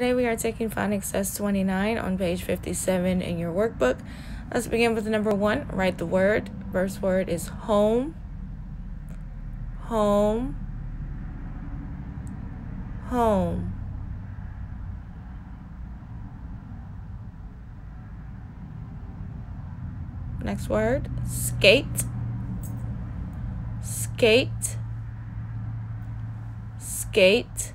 Today we are taking phonics test 29 on page 57 in your workbook. Let's begin with number one. Write the word. First word is home. Home. Home. Next word, skate. Skate. Skate.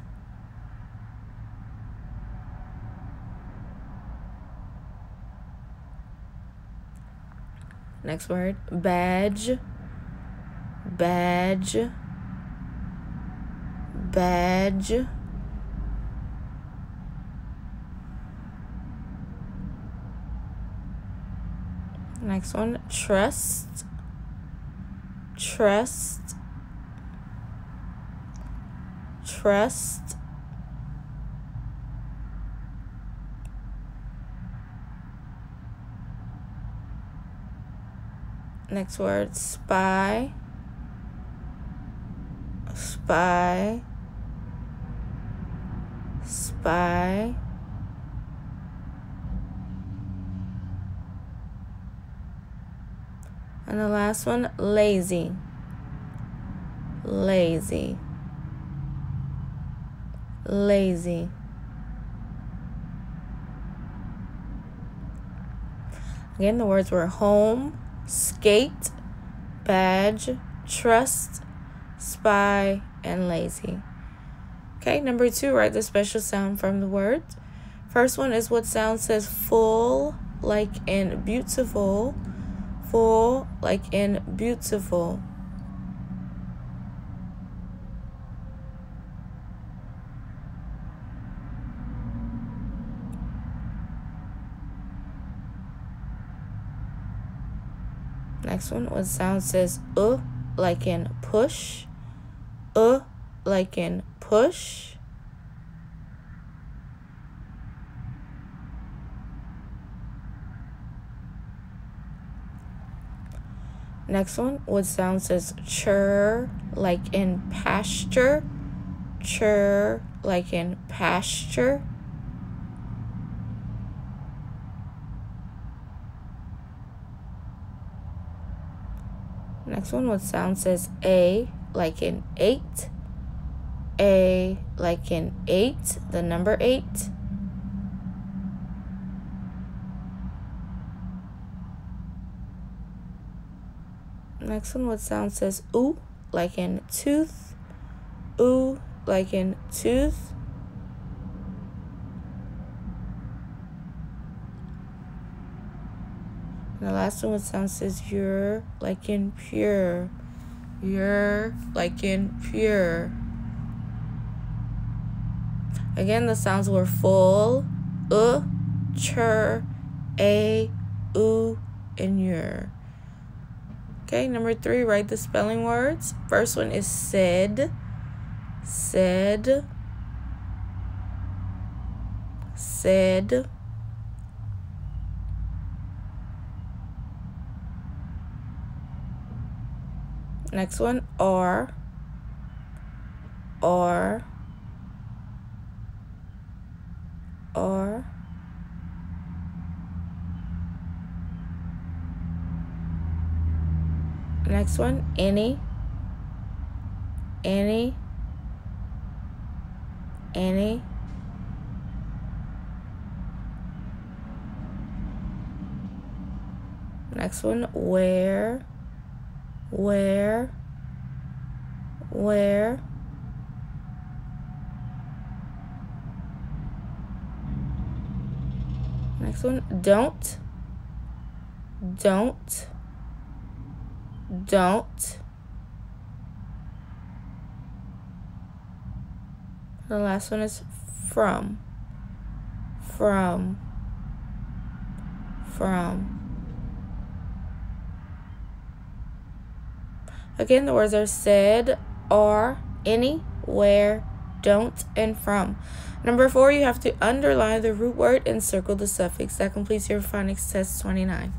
Next word, badge. Badge. Badge. Next one, trust. Trust. Trust. Next word, spy. Spy. Spy. And the last one, lazy. Lazy. Lazy. Again, the words were home, skate, badge, trust, spy, and lazy. Okay, number two, write the special sound from the word. First one is what sound says full, like in beautiful, full, like in beautiful. Next one, what sound says uh, like in push, uh, like in push. Next one, what sound says chur, like in pasture, chur, like in pasture. Next one, what sound says A, like in eight, A, like in eight, the number eight. Next one, what sound says ooh, like in tooth, ooh, like in tooth. And the last one, sound says you're, like in pure, you're, like in pure. Again, the sounds were full, uh, chur, a, ooh, and your. Okay, number three, write the spelling words. First one is said, said, said. Next one, or, or, or. Next one, any, any, any. Next one, where, where, where. Next one, don't, don't don't. The last one is from. From. From. Again, the words are said, are, any, where, don't, and from. Number four, you have to underline the root word and circle the suffix. That completes your phonics test 29.